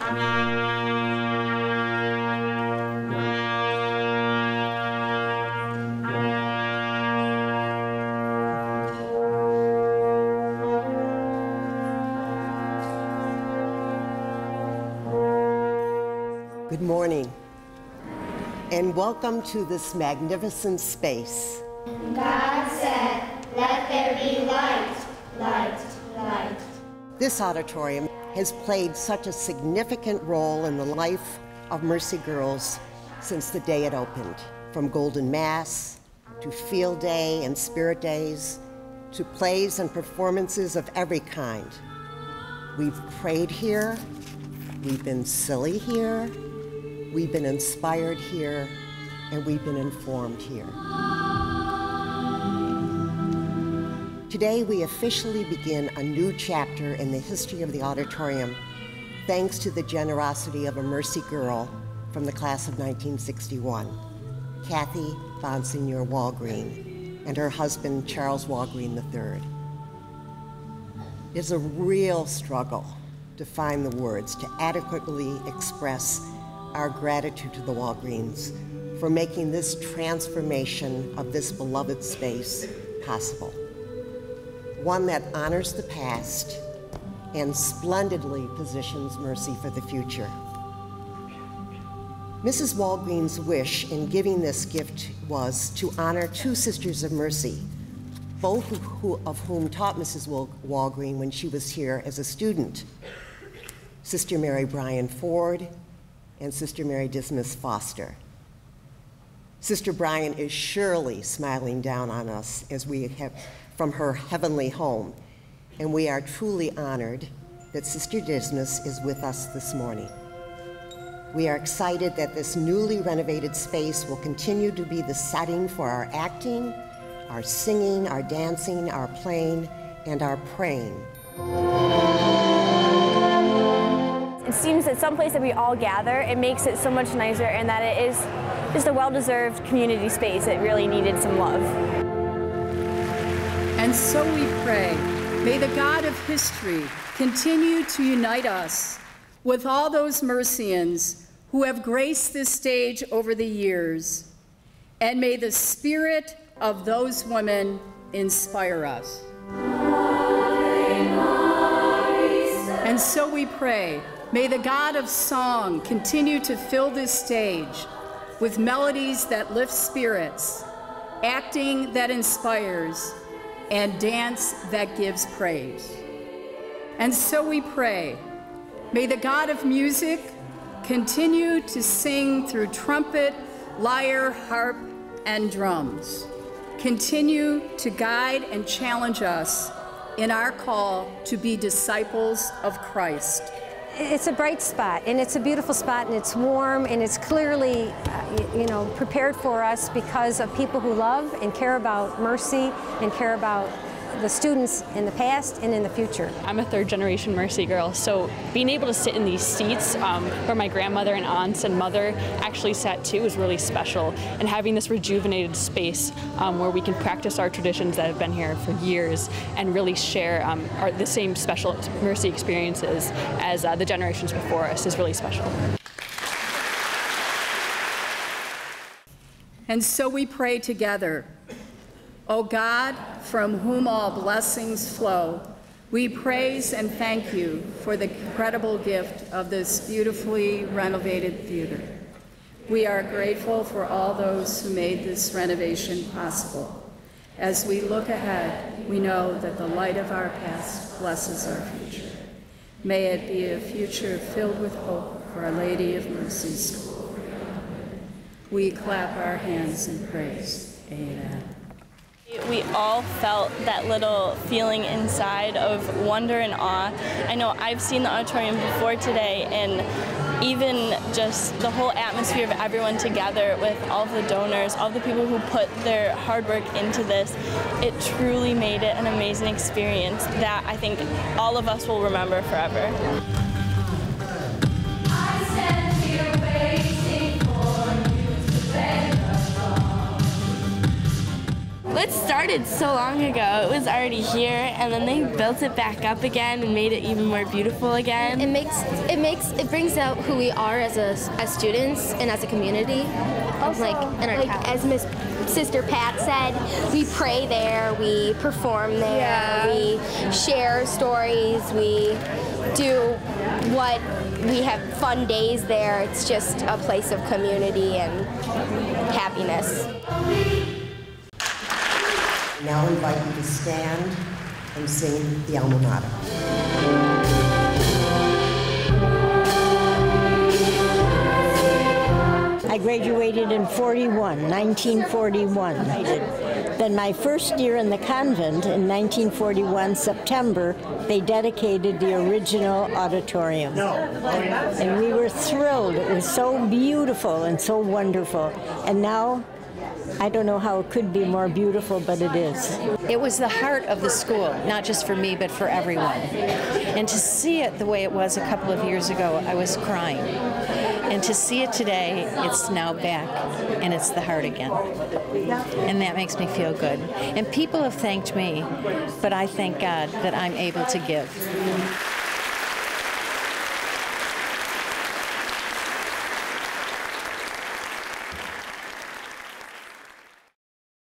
Good morning, and welcome to this magnificent space. God said, Let there be light, light, light. This auditorium has played such a significant role in the life of Mercy Girls since the day it opened. From Golden Mass to Field Day and Spirit Days to plays and performances of every kind. We've prayed here, we've been silly here, we've been inspired here, and we've been informed here. Today, we officially begin a new chapter in the history of the auditorium, thanks to the generosity of a Mercy girl from the class of 1961, Kathy Bonsignor Walgreen, and her husband, Charles Walgreen III. It's a real struggle to find the words to adequately express our gratitude to the Walgreens for making this transformation of this beloved space possible. One that honors the past and splendidly positions Mercy for the future. Mrs. Walgreen's wish in giving this gift was to honor two sisters of mercy, both of, who, of whom taught Mrs. Walgreen when she was here as a student. Sister Mary Bryan Ford and Sister Mary Dismas Foster. Sister Bryan is surely smiling down on us as we have from her heavenly home, and we are truly honored that Sister Dismas is with us this morning. We are excited that this newly renovated space will continue to be the setting for our acting, our singing, our dancing, our playing, and our praying. It seems that someplace that we all gather, it makes it so much nicer and that it is just a well-deserved community space that really needed some love. And so we pray, may the God of history continue to unite us with all those Mercians who have graced this stage over the years, and may the spirit of those women inspire us. And so we pray, May the God of song continue to fill this stage with melodies that lift spirits, acting that inspires, and dance that gives praise. And so we pray, may the God of music continue to sing through trumpet, lyre, harp, and drums. Continue to guide and challenge us in our call to be disciples of Christ. It's a bright spot, and it's a beautiful spot, and it's warm, and it's clearly, uh, you know, prepared for us because of people who love and care about mercy and care about the students in the past and in the future. I'm a third generation Mercy girl, so being able to sit in these seats um, where my grandmother and aunts and mother actually sat too is really special. And having this rejuvenated space um, where we can practice our traditions that have been here for years and really share um, our, the same special Mercy experiences as uh, the generations before us is really special. And so we pray together. O God, from whom all blessings flow, we praise and thank you for the incredible gift of this beautifully renovated theater. We are grateful for all those who made this renovation possible. As we look ahead, we know that the light of our past blesses our future. May it be a future filled with hope for Our Lady of Mercy's glory. We clap our hands in praise. Amen. We all felt that little feeling inside of wonder and awe. I know I've seen the auditorium before today and even just the whole atmosphere of everyone together with all the donors, all the people who put their hard work into this, it truly made it an amazing experience that I think all of us will remember forever. Started so long ago. It was already here, and then they built it back up again and made it even more beautiful again. It makes it makes it brings out who we are as a, as students and as a community. Also, like in our like town. as Miss Sister Pat said, we pray there, we perform there, Yeah. we share stories, we do what we have fun days there. It's just a place of community and happiness. Now invite you to stand and sing the alma mater. I graduated in 41, 1941. Then my first year in the convent in 1941, September, they dedicated the original auditorium. And we were thrilled. It was so beautiful and so wonderful. And now, I don't know how it could be more beautiful, but it is. It was the heart of the school, not just for me, but for everyone. And to see it the way it was a couple of years ago, I was crying. And to see it today, it's now back and it's the heart again. And that makes me feel good. And people have thanked me, but I thank God that I'm able to give.